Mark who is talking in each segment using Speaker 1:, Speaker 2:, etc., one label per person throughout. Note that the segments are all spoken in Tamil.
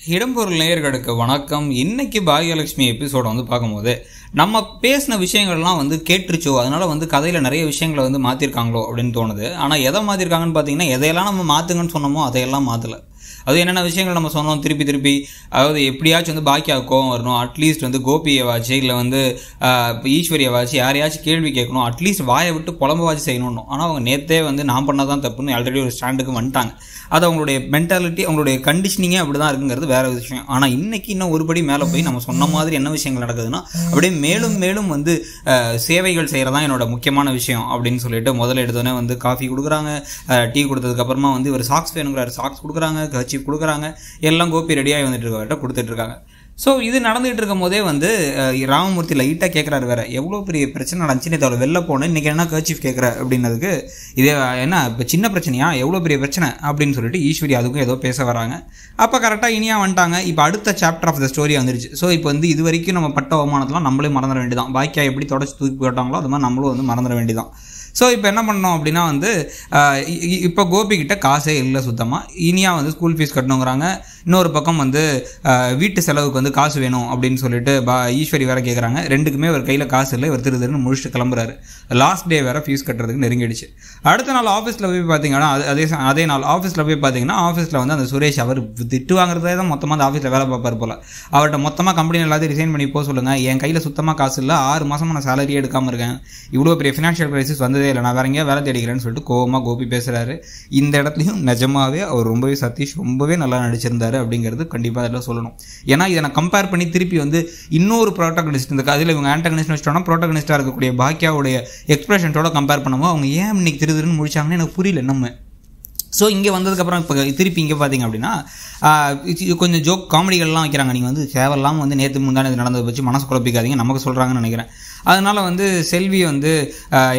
Speaker 1: இடம்பொருள் நேயர்களுக்கு வணக்கம். இன்னைக்கு பாகியலட்சுமி எபிசோட வந்து பார்க்கும்போது நம்ம பேசின விஷயங்கள்லாம் வந்து கேட்டுருச்சோ? அதனால வந்து கதையில் நிறைய விஷயங்களை வந்து மாற்றிருக்காங்களோ அப்படின்னு தோணுது. ஆனால் எதை மாற்றிருக்காங்கன்னு பார்த்தீங்கன்னா எதையெல்லாம் நம்ம மாற்றுங்கன்னு சொன்னோமோ அதையெல்லாம் மாற்றலை அது என்னென்ன விஷயங்கள் நம்ம சொன்னோம் திருப்பி திருப்பி அதாவது எப்படியாச்சும் வந்து பாக்கியா கோவம் வரணும் அட்லீஸ்ட் வந்து கோபியவாச்சு இல்லை வந்து ஈஸ்வரியவாச்சு யாரையாச்சும் கேள்வி கேட்கணும் அட்லீஸ்ட் வாயை விட்டு புலம்பவாச்சு செய்யணும் ஆனால் அவங்க நேத்தே வந்து நான் பண்ணதான் தப்புன்னு ஆல்ரெடி ஒரு ஸ்டாண்டுக்கு வந்துட்டாங்க. அது அவங்களுடைய மென்டாலிட்டி அவங்களுடைய கண்டிஷனிங்கே அப்படி தான் இருக்குங்கிறது வேற விஷயம். ஆனால் இன்னைக்கு இன்னும் ஒருபடி மேலே போய் நம்ம சொன்ன மாதிரி என்ன விஷயங்கள் நடக்குதுன்னா அப்படியே மேலும் மேலும் வந்து சேவைகள் செய்கிறதா என்னோட முக்கியமான விஷயம் அப்படின்னு சொல்லிட்டு முதல்ல எடுத்தோடனே வந்து காஃபி கொடுக்குறாங்க. டீ கொடுத்ததுக்கப்புறமா வந்து ஒரு சாக்ஸ் வேணுங்கிற சாக்ஸ் கொடுக்குறாங்க. கர்ச்சீஃப் கொடுக்குறாங்க. எல்லாம் கோபி ரெடியாகி வந்துட்டு இருக்கவர்கிட்ட கொடுத்துட்ருக்காங்க ஸோ இது நடந்துகிட்டு இருக்கும் போதே வந்து ராமமூர்த்தி லைட்டாக கேட்குறாரு வேற. எவ்வளோ பெரிய பிரச்சனை நடந்துச்சு நேற்று அவளை வெளில போனேன் இன்றைக்கி என்ன கர்ச்சீஃப் கேட்குற அப்படின்னதுக்கு இதே என்ன இப்போ சின்ன பிரச்சனையா? எவ்வளோ பெரிய பிரச்சனை? அப்படின்னு சொல்லிட்டு ஈஸ்வரி அதுக்கும் ஏதோ பேச வராங்க. அப்போ கரெக்டாக இனியாக வந்துட்டாங்க. இப்போ அடுத்த சாப்டர் ஆஃப் த ஸ்டோரி வந்துருச்சு. ஸோ இப்போ வந்து இது வரைக்கும் நம்ம பட்ட அவமானத்தெல்லாம் நம்மளே மறந்துட வேண்டியதான் பாக்கியா எப்படி தொடச்சி தூக்கி போட்டாங்களோ அது மாதிரி நம்மளும் வந்து மறந்துட வேண்டியதான் ஸோ இப்போ என்ன பண்ணோம் அப்படின்னா வந்து இப்போ கோபிக்கிட்ட காசே இல்லை சுத்தமாக இனியா வந்து ஸ்கூல் ஃபீஸ் கட்டணுங்கிறாங்க. இன்னொரு பக்கம் வந்து வீட்டு செலவுக்கு வந்து காசு வேணும் அப்படின்னு சொல்லிட்டு பா ஈஸ்வரி வேற கேட்குறாங்க ரெண்டுக்குமே ஒரு கையில் காசு இல்லை இவர் திரு திருன்னு முடிச்சுட்டு கிளம்புறாரு. லாஸ்ட் டே வேற ஃபீஸ் கட்டுறதுக்கு நெருங்கிடுச்சு. அடுத்த நாள் ஆஃபீஸில் போய் பார்த்தீங்கன்னா அதே அதே நாள் ஆஃபீஸில் போய் பார்த்தீங்கன்னா ஆஃபீஸில் வந்து அந்த சுரேஷ் அவர் திட்டு வாங்குறதே தான் மொத்தமாக அந்த ஆஃபீஸில் வேலை பார்ப்பார் போல. அவர்கிட்ட மொத்தமாக கம்பெனி எல்லாத்தையும் ரிசைன் பண்ணி போக சொல்லுங்கள் என் கையில் சுத்தமாக காசு இல்லை ஆறு மாதமாக நான் சேலரியே எடுக்காமல் இருக்கேன். இவ்வளோ பெரிய ஃபினான்ஷியல் கிரைசிஸ் வந்ததே இல்லை நான் வேற எங்கேயா வேலை தேடிக்கிறேன்னு சொல்லிட்டு கோபமாக கோபி பேசுகிறாரு இந்த இடத்துலையும் நிஜமாவே அவர் ரொம்பவே சதீஷ் ரொம்பவே நல்லா நடிச்சிருந்தார். அப்படிங்கிறது கண்டிப்பாக அதில் சொல்லணும். ஏன்னா இதை நான் கம்பேர் பண்ணி திருப்பி வந்து இன்னொரு ப்ரோட்டகனிஸ்ட் இந்த கதையில் இவங்க ஆண்டகனிஸ்ட் வச்சிட்டோம்னா ப்ரோட்டகனிஸ்டாக இருக்கக்கூடிய பாக்கியாவுடைய எக்ஸ்பிரஷன்ஸோட கம்பேர் பண்ணும்போது அவங்க ஏன் இன்னைக்கு திரு திருன்னு முடிச்சாங்கன்னு எனக்கு புரியல நம்ம ஸோ இங்கே வந்ததுக்கப்புறம் இப்போ திருப்பி இங்கே பார்த்தீங்க அப்படின்னா கொஞ்சம் ஜோக் காமெடிகள்லாம் வைக்கிறாங்க. நீங்கள் வந்து தேவையில்லாமல் வந்து நேற்று முந்தானது நடந்ததை வச்சு மனசு குழப்பிக்காதீங்க. நமக்கு சொல்கிறாங்கன்னு நினைக்கிறேன். அதனால் வந்து செல்வி வந்து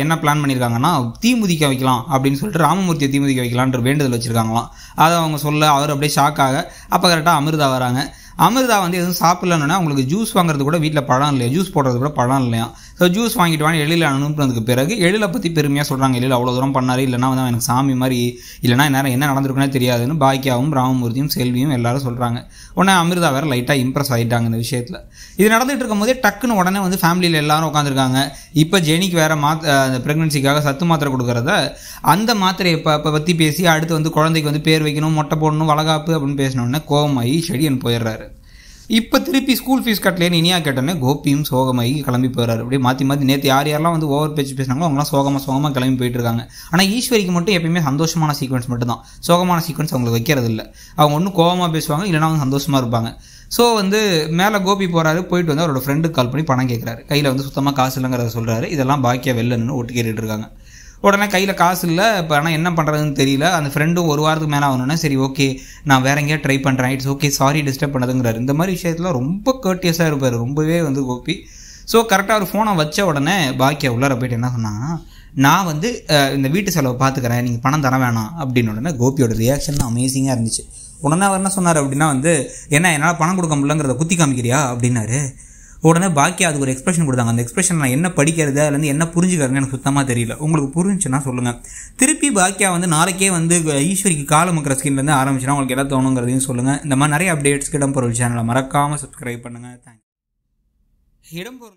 Speaker 1: என்ன பிளான் பண்ணியிருக்காங்கன்னா தீமுதிக்க வைக்கலாம் அப்படின்னு சொல்லிட்டு ராமமூர்த்தியை தீமுதிக்க வைக்கலான்ற வேண்டுதல் வச்சுருக்காங்களாம். அதை அவங்க சொல்ல அவர் அப்படியே ஷாக் ஆக அப்போ கரெக்டாக அமிர்தா வராங்க. அமிர்தா வந்து எதுவும் சாப்பிட்லன்னா உங்களுக்கு ஜூஸ் வாங்குறது கூட வீட்டில் பழம் இல்லையா? ஜூஸ் போடுறது கூட பழம் இல்லையா? ஸோ ஜூஸ் வாங்கிட்டு வாங்க எழில அனுப்புனதுக்கு பிறகு எழிலை பற்றி பெருமையாக சொல்கிறாங்க எழில் அவ்வளோ தூரம் பண்ணார். இல்லைனா வந்து எனக்கு சாமி மாதிரி இல்லைனா நேரம் என்ன நடந்திருக்குனே தெரியாதுன்னு பாக்கியாவும் ராமமூர்த்தியும் செல்வியும் எல்லாரும் சொல்கிறாங்க உடனே அமிர்தா வேறு லைட்டாக இம்ப்ரெஸ் ஆகிட்டாங்க இந்த விஷயத்தில். இது நடந்துட்டு இருக்கும் போதே டக்குன்னு உடனே வந்து ஃபேமிலியில் எல்லாரும் உட்காந்துருக்காங்க இப்போ ஜெனிக்கு வேறு மாத் அந்த ப்ரெக்னன்சிக்காக சத்து மாத்திரை கொடுக்குறத அந்த மாத்திரையை இப்போ இப்போ பற்றி பேசி அடுத்து வந்து குழந்தைக்கு வந்து பேர் வைக்கணும் மொட்டை போடணும் வளகாப்பு அப்படின்னு பேசினோடனே கோவமாயி செடியன் போயிடுறாரு. இப்போ திருப்பி ஸ்கூல் ஃபீஸ் கட்டலேன்னு இனியா கேட்டோன்னே கோபியும் சோகமாகி கிளம்பி போயிடுறாரு. அப்படியே மாற்றி மாற்றி நேற்று யார் யாரெல்லாம் வந்து ஓவர் பேச்சு பேசினாங்களோ அவங்களாம் சோகமாக சோகமாக கிளம்பி போயிட்டு இருக்காங்க ஆனால் ஈஸ்வரிக்கு மட்டும் எப்பயுமே சந்தோஷமான சீக்வன்ஸ் மட்டும் தான் சோகமான சீக்வன்ஸ் அவங்களுக்கு வைக்கிறது இல்லை அவங்க ஒன்றும் கோபமாக பேசுவாங்க இல்லைனா அவங்க சந்தோஷமாக இருப்பாங்க. ஸோ வந்து மேலே கோபி போகிறாரு போயிட்டு வந்து அவரோட ஃப்ரெண்டுக்கு கால் பண்ணி பணம் கேட்குறாரு கையில் வந்து சுத்தமாக காசு இல்லைங்கிறத சொல்கிறாரு இதெல்லாம் பாக்கியா வெளில நின்று ஒட்டு கேட்டுட்டு இருக்காங்க. உடனே கையில் காசு இல்லை. இப்போ ஆனால் என்ன பண்ணுறதுன்னு தெரியல. அந்த ஃப்ரெண்டும் ஒரு வாரத்துக்கு மேலே ஆகணும்னா சரி ஓகே நான் வேற எங்கேயா ட்ரை பண்ணுறேன் இட்ஸ் ஓகே சாரி டிஸ்டர்ப் பண்ணதுங்கிறாரு. இந்த மாதிரி விஷயத்தில் ரொம்ப கேர்ட்டியஸாக இருப்பார். ரொம்பவே வந்து கோபி. ஸோ கரெக்டாக ஒரு ஃபோனை வச்ச உடனே பாக்கியா உள்ளார போயிட்டு என்ன சொன்னாங்கன்னா நான் வந்து இந்த வீட்டு செலவை பார்த்துக்கிறேன் நீங்கள் பணம் தர வேணாம். அப்படின்னு உடனே கோபியோட ரியாக்ஷன் அமேசிங்காக இருந்துச்சு. உடனே அவர் என்ன சொன்னார் அப்படின்னா வந்து என்ன என்னால் பணம் கொடுக்க முடியலங்கிறத குத்தி காமிக்கிறியா? அப்படின்னாரு. உடனே பாக்கியா அதுக்கு ஒரு எக்ஸ்பிரஷன் கொடுத்தாங்க. அந்த எக்ஸ்பிரஷன் நான் என்ன படிக்கிறது அதுலேருந்து என்ன புரிஞ்சுக்கிறதுன்னு எனக்கு சுத்தமாக தெரியல. உங்களுக்கு புரிஞ்சுன்னா சொல்லுங்கள் திருப்பி பாக்கியா வந்து நாளைக்கே வந்து ஈஸ்வரிக்கு கால முக்கிற ஸ்கின்லேருந்து ஆரம்பிச்சுன்னா உங்களுக்கு என்ன தோணுங்கிறதையும் சொல்லுங்கள் இந்த மாதிரி நிறைய அப்டேட்ஸ் இடம்பொருள் சேனலை மறக்காமல் சப்ஸ்கிரைப் பண்ணுங்கள் தேங்க்ஸ் இடம்பொருள்